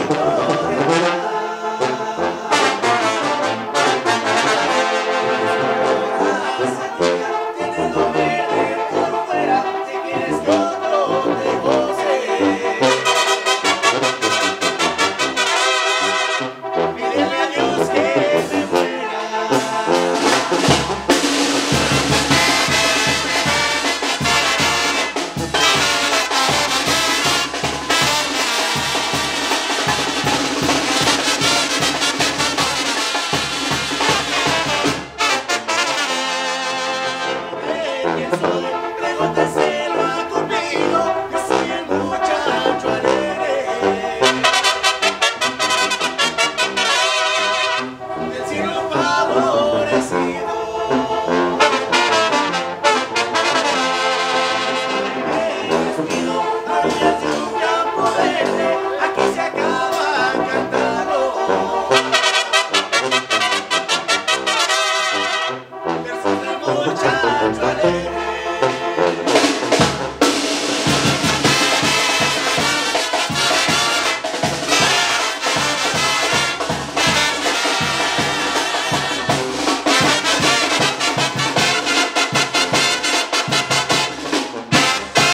Oh.